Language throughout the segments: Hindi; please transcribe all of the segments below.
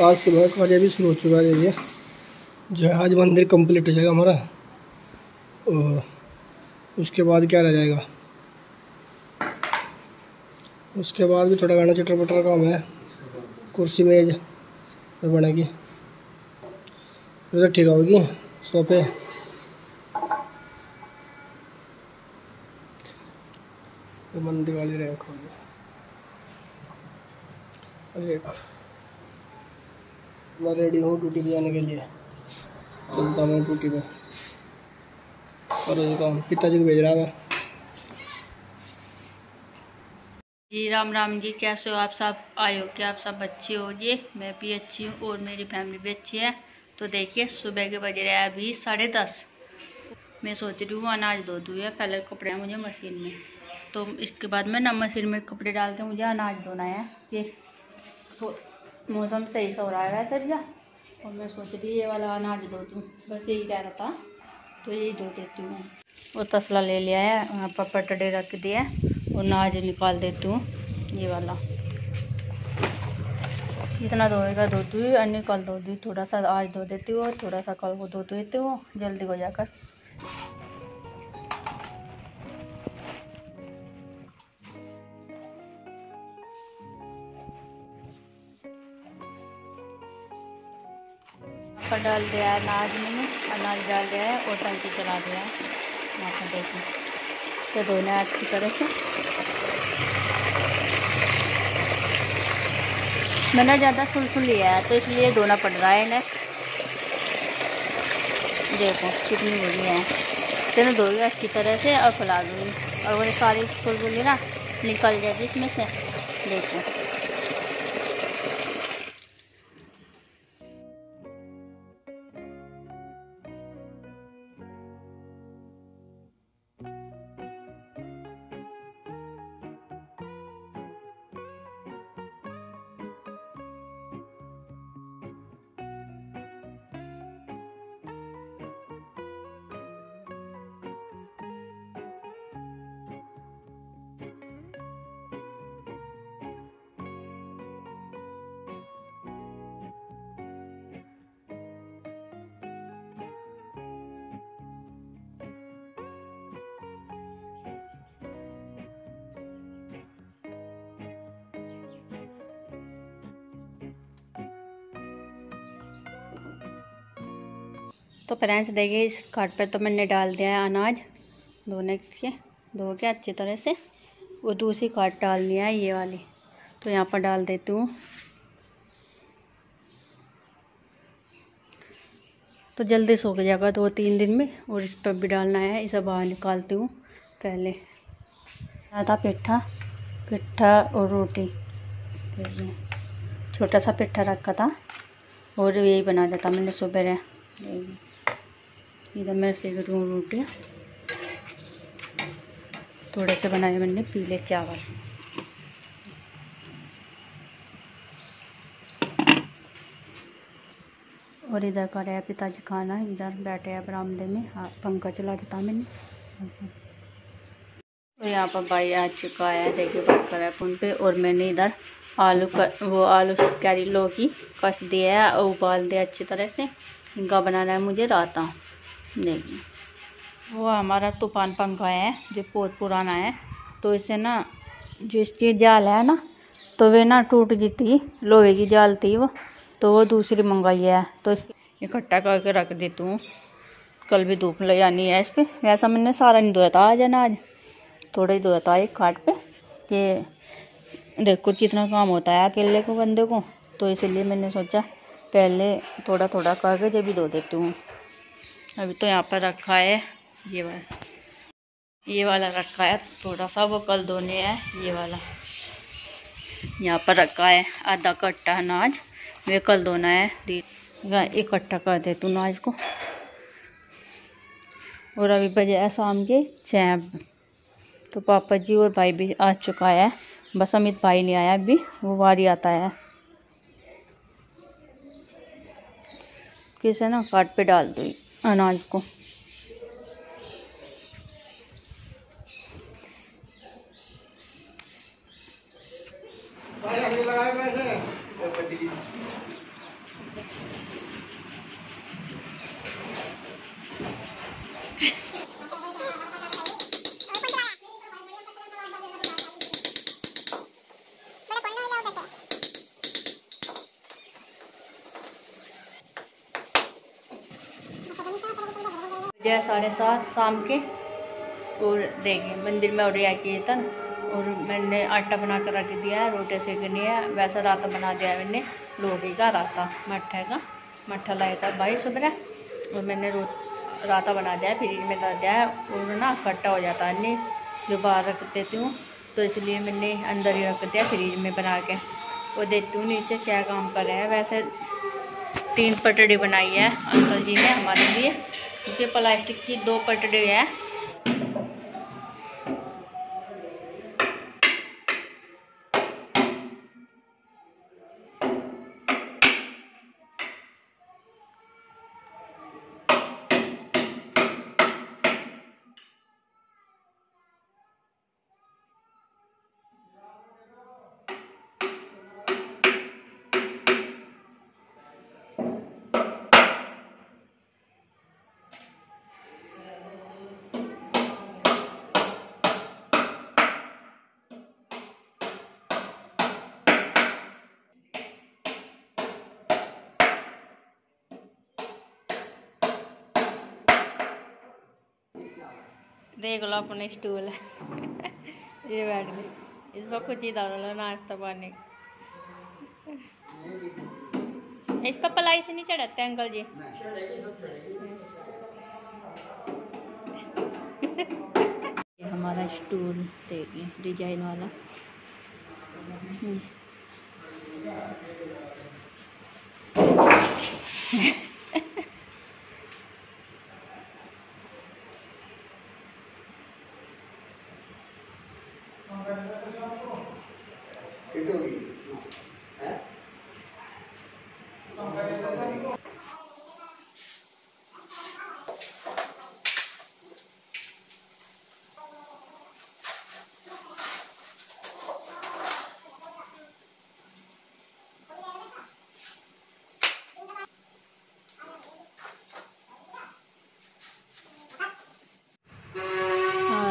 आज सुबह कार्य भी शुरू हो चुका है देखिए जो है, आज मंदिर कंप्लीट हो जाएगा हमारा। और उसके बाद क्या रह जाएगा? उसके बाद भी थोड़ा गाना चटर पटर काम है। कुर्सी मेज बनेगी ठीक होगी सोफे मंदिर वाली रैंक होगी रैंक मैं रेडी हूँ ड्यूटी पे जाने के लिए। चलता हूँ ड्यूटी पे। और काम पिताजी को भेज रहा मैं। जी, राम राम जी, कैसे हो आप सब? आयो कि आप सब अच्छे हो? जी मैं भी अच्छी हूँ और मेरी फैमिली भी अच्छी है। तो देखिए, सुबह के बज रहे हैं अभी साढ़े दस। मैं सोच रही हूँ अनाज धो दूँ या पहले कपड़े मुझे मशीन में। तो इसके बाद मैं ना मशीन में कपड़े डाल के मुझे अनाज धोना है। ये मौसम सही सा हो रहा है वैसे भैया और मैं सोच रही ये वाला अनाज धो दूँ। बस यही कह रहा था तो यही धो देती हूँ। वो तसला ले लिया है, वहाँ पर पटड़े रख दिया और अनाज निकाल देती हूँ, ये वाला। इतना धोएगा धो दूँ अन्य कल धो दूँ थोड़ा सा आज धो देती हूँ थोड़ा सा कल को धो देती हूँ। जल्दी हो जाकर। पर डाल दिया है, अनाज मैंने, अनाज डाल दिया है और टंकी चला दिया है। पर देखिए तो धोना अच्छी तरह से। मैंने ज़्यादा सुलसुल लिया है तो इसलिए धोना पड़ रहा है इन्हें। देखो, कितनी बुरी है। तो धोई अच्छी तरह से और फैला दूँगी और वो सारी सुलसुली ना, निकल जाएगी इसमें से। देखो। तो फ्रेंड्स देखिए, इस काट पर तो मैंने डाल दिया है अनाज। धोने के धो के अच्छी तरह से। वो दूसरी काट डालनी है, ये वाली। तो यहाँ पर डाल देती हूँ। तो जल्दी सूख जाएगा दो तीन दिन में, और इस पर भी डालना है, इसे बाहर निकालती हूँ पहले। आधा पिट्ठा पिट्ठा और रोटी। छोटा सा पिट्ठा रखा था, और यही बना देता मैंने सुबह। इधर मैं सेक रही हूँ। रोटियाँ थोड़े से बनाए मैंने पीले चावल। और इधर का रहा पिताजी खाना इधर बैठे हैं बरामदे में। हाँ पंखा चला देता मैंने। और यहाँ पर भाई आ चुका है, देखिए बात कर रहा है फ़ोन पे। और मैंने इधर आलू का, वो आलू कैरी, लौकी कस दिया है, उबाल दिया अच्छी तरह से। इनका बनाना है मुझे राता देखिए वो हमारा तूफ़ान पंखा है, जो बहुत पुराना है। तो इसे ना, जो इसकी जाल है ना तो वे ना टूट गई थी, लोहे की जाल थी वो। तो वो दूसरी मंगाई है। तो इसकी इकट्ठा करके रख देती हूँ। कल भी धूप ले जानी है इस पर वैसा मैंने सारा नहीं धोया था, आज है ना आज। थोड़ा ही धोया था एक खाट पे, कि देखो कितना काम होता है अकेले को, बंदे को। तो इसलिए मैंने सोचा, पहले थोड़ा थोड़ा करके जब भी धो देती हूँ। अभी तो यहाँ पर रखा है ये वाला। ये वाला रखा है, थोड़ा सा वो कल धोने है, ये वाला। यहाँ पर रखा है आधा कट्टा अनाज वे कल धोना है। इकट्ठा कर दे तू अनाज को। और अभी बजे है शाम के छः तो पापा जी और भाई भी आ चुका है। बस अमित भाई नहीं आया अभी, वो वारी आता है। किसे ना काट पे डाल दो। अनाज को। जय साढ़े सात शाम के और देखिए मंदिर में और कीर्तन और मैंने आटा बना कर रख दिया है, रोटी सेकनी है, वैसा राता बना दिया मैंने लोहड़ी का राता, मट्ठे का, मट्ठा लाया था भाई सुबह। और मैंने रो, राता बना दिया है फ्रिज में डाल दिया है और ना खट्टा हो जाता है, नहीं, जो बाहर रख देती हूँ तो इसलिए मैंने अंदर ही रख दिया, फ्रिज में बना के। वो देती हूँ नीचे क्या काम कर रहे हैं, वैसे तीन पटड़ी बनाई है अंकल जी ने हमारे लिए। क्योंकि प्लास्टिक की दो पटड़ी है। देख लो अपने स्टूल ये बैठ गए इस पर कुछ ही डाल लो नाश्ता पानी इस पर पलाई से नहीं चढ़ाते अंकल जी ये हमारा स्टूल देखिए डिज़ाइन वाला हम्म।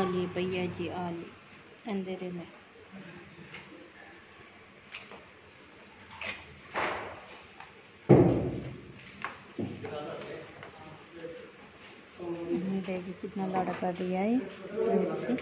आली भैया जी आली अंधेरे में। देखिए कितना लाड़ा कर दिया है से।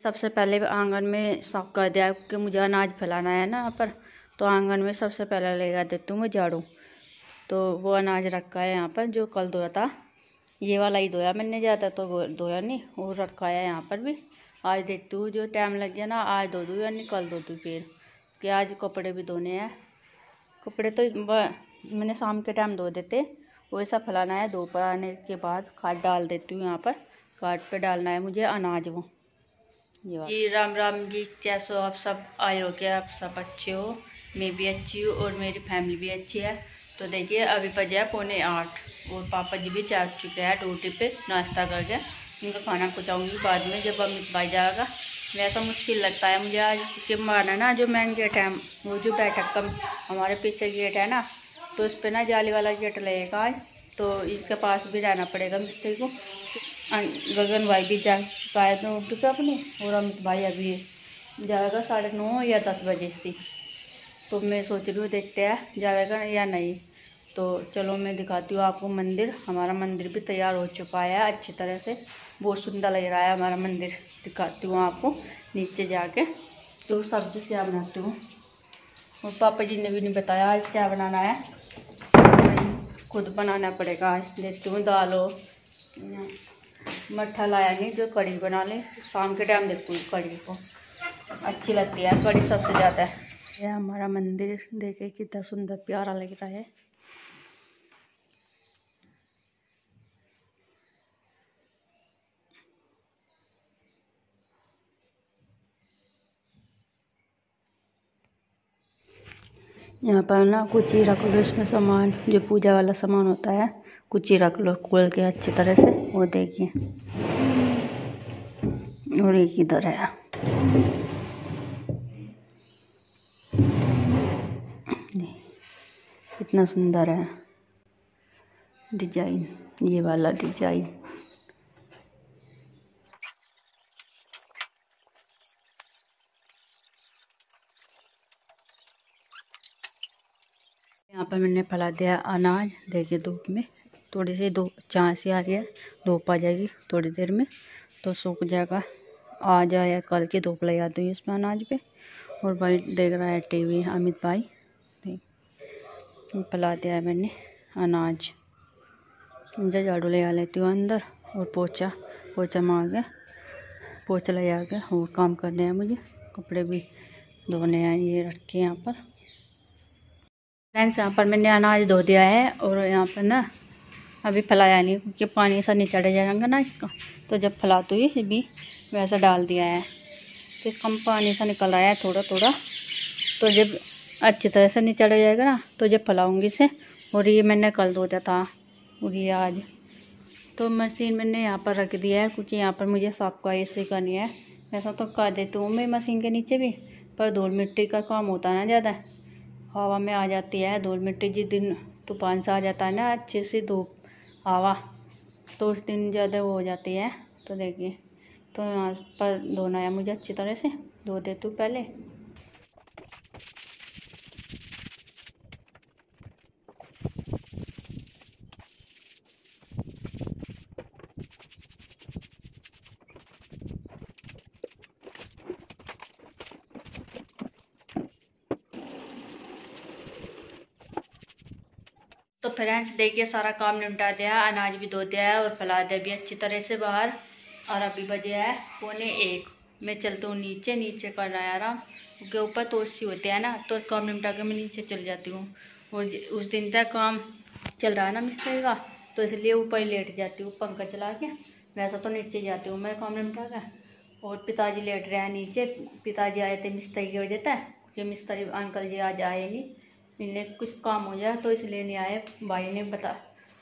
सबसे पहले आँगन में साफ़ कर दिया क्योंकि मुझे अनाज फैलाना है ना यहाँ पर तो आँगन में सबसे पहले लगा देती हूँ मैं झाड़ू। तो वो अनाज रखा है यहाँ पर, जो कल धोया था। ये वाला ही धोया मैंने ज़्यादा तो धोया नहीं, वो रखा है यहाँ पर भी। आज देखती हूँ, जो टाइम लग गया ना, आज धो दूँ या नहीं, कल धो दूँ फिर। कि आज कपड़े भी धोने हैं। कपड़े तो मैंने शाम के टाइम धो देते वैसा फैलाना है, दोपहर आने के बाद खाद डाल देती हूँ यहाँ पर, खाद पे डालना है मुझे अनाज वो। ये जी राम राम जी, कैसे हो आप सब? आए हो क्या? आप सब अच्छे हो? मैं भी अच्छी हूँ और मेरी फैमिली भी अच्छी है। तो देखिए, अभी बजे है पौने आठ, और पापा जी भी जा चुके हैं ड्यूटी पे, नाश्ता करके। उनका खाना पहुँचाऊँगी बाद में जब अमित भाई जाएगा। वैसा मुश्किल लगता है मुझे आज, क्योंकि माना ना, जो मेन गेट है, वो जो बैठक का हमारे पीछे गेट है ना तो इस पर ना जाली वाला गेट लगेगा आज तो इसके पास भी जाना पड़ेगा मिस्त्री को। अं- गगन भाई भी जा चुका है तो ड्यूटी पे अपनी, और अमित भाई अभी जाएगा साढ़े नौ या दस बजे से। तो मैं सोच रही हूँ देखते हैं, जाएगा या नहीं। तो चलो मैं दिखाती हूँ आपको मंदिर। हमारा मंदिर भी तैयार हो चुका है, अच्छी तरह से। बहुत सुंदर लग रहा है हमारा मंदिर। दिखाती हूँ आपको, नीचे जाके। तो सब्ज़ी क्या बनाती हूँ? और पापा जी ने भी नहीं बताया आज क्या बनाना है। खुद बनाना पड़ेगा। आज देखती हूँ दाल हो मट्ठा लाया नहीं, जो कड़ी बना ले। शाम के टाइम देखती हूँ कढ़ी को। अच्छी लगती है। कड़ी सबसे ज़्यादा। यह हमारा मंदिर देखे कितना सुंदर प्यारा लग रहा है। यहाँ पर ना कुछ ही रख लो, इसमें सामान, जो पूजा वाला सामान होता है, कुछ ही रख लो खोल के अच्छी तरह से, वो देखिए। और एक इधर है। कितना सुंदर है। डिज़ाइन, ये वाला डिज़ाइन। यहाँ पर मैंने फैला दिया अनाज, देखिए धूप में। थोड़ी सी धूप सी आ रही है, धूप आ जाएगी थोड़ी देर में तो सूख जाएगा। आ जाए, कल की धूप ले आती हूँ इसमें अनाज पे। और भाई देख रहा है टीवी, अमित भाई। फैला दिया है मैंने अनाज। मुझे झाड़ू ले आ लेती हूँ अंदर, और पोछा पोछा मार के पोछा ले आ के और काम करने हैं मुझे, कपड़े भी धोने हैं ये रखे यहाँ पर। फ्रेंड्स यहाँ पर मैंने अनाज धो दिया है और यहाँ पर ना अभी फैलाया नहीं, क्योंकि पानी सा नीचे चढ़ जाएगा ना इसका। तो जब फैलाते हुए भी वैसा डाल दिया है। तो इसका पानी सा निकल रहा है थोड़ा थोड़ा तो जब अच्छी तरह से नहीं चढ़ जाएगा ना तो जब फैलाऊँगी इसे, और ये मैंने कल धो दिया था, और ये आज। तो मशीन मैंने यहाँ पर रख दिया है, क्योंकि यहाँ पर मुझे साफ़ का ऐसे करनी है। वैसा तो कर देती हूँ मैं मशीन के नीचे भी, पर धूल मिट्टी का काम होता है ना ज़्यादा। हवा में आ जाती है, धूल मिट्टी जिस दिन तूफ़ान सा आ जाता है ना, अच्छे से धूप, हवा तो उस दिन ज़्यादा वो हो जाती है। तो देखिए तो यहाँ पर धोना है, मुझे अच्छी तरह से धो देती हूँ पहले तो फ्रेंड्स देखिए, सारा काम निपटा दिया, अनाज भी धो दिया है और फैला दिया भी अच्छी तरह से बाहर। और अभी बजे है पौने एक। मैं चलती हूँ नीचे नीचे कर रहा है आराम। क्योंकि ऊपर तो सी होते हैं ना तो काम निपटा के मैं नीचे चल जाती हूँ। और उस दिन तक काम चल रहा है ना मिस्त्री का तो इसलिए ऊपर ही लेट जाती हूँ, पंखा चला के। वैसा तो नीचे जाती हूँ मैं काम निपटा के। और पिताजी लेट रहे हैं नीचे। पिताजी आए थे मिस्त्री की वजह से क्योंकि मिस्त्री, अंकल जी आज आए ही इन्हें कुछ काम हो जाए तो इसलिए नहीं आए। भाई ने बता,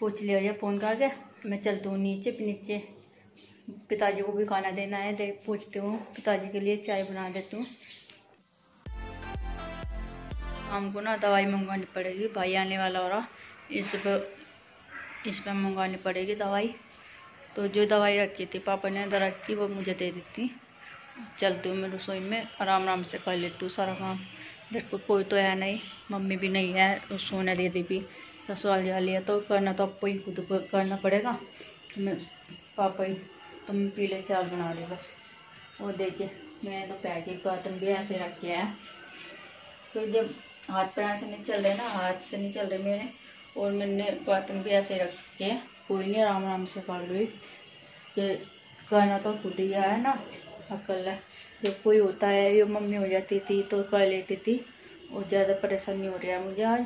पूछ लिया जाए फ़ोन करके मैं चलती हूँ नीचे नीचे। पिताजी को भी खाना देना है, दे, पूछती हूँ। पिताजी के लिए चाय बना देती हूँ। हमको ना दवाई मंगवानी पड़ेगी, भाई आने वाला हो रहा। इस पर इस पर मंगवानी पड़ेगी दवाई। तो जो दवाई रखी थी, पापा ने दर्द की वो मुझे दे देती। चलती हूँ मैं रसोई में आराम आराम से कर लेती हूँ सारा काम। देखो, कोई तो है नहीं, मम्मी भी नहीं है सोने दीदी भी। ससुराल जा लिया तो करना तो आपको ही खुद करना पड़ेगा। मैं पापा ही तो पीले चावल बना रही बस। और देखिए, मैंने तो पैक ही बर्तन भी ऐसे रखे हैं। तो जब हाथ पैर ऐसे नहीं चल रहे ना, हाथ से नहीं चल रहे मेरे, और मैंने बर्तन भी ऐसे रखे कोई नहीं, आराम आराम से कर ली। कि करना तो खुद ही है ना अकल जब कोई होता है, ये मम्मी हो जाती थी तो कर लेती थी। और ज़्यादा परेशानी हो रहा है मुझे आज।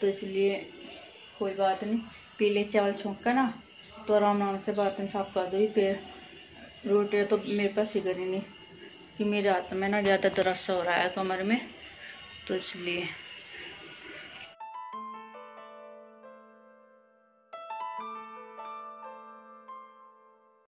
तो इसलिए कोई बात नहीं। पीले चावल छोंक कर ना तो आराम आराम से बर्तन साफ़ कर दो। फिर रोटी तो मेरे पास ही करी नहीं कि मेरे हाथ में ना ज़्यादा दरस हो रहा है कमर में। तो इसलिए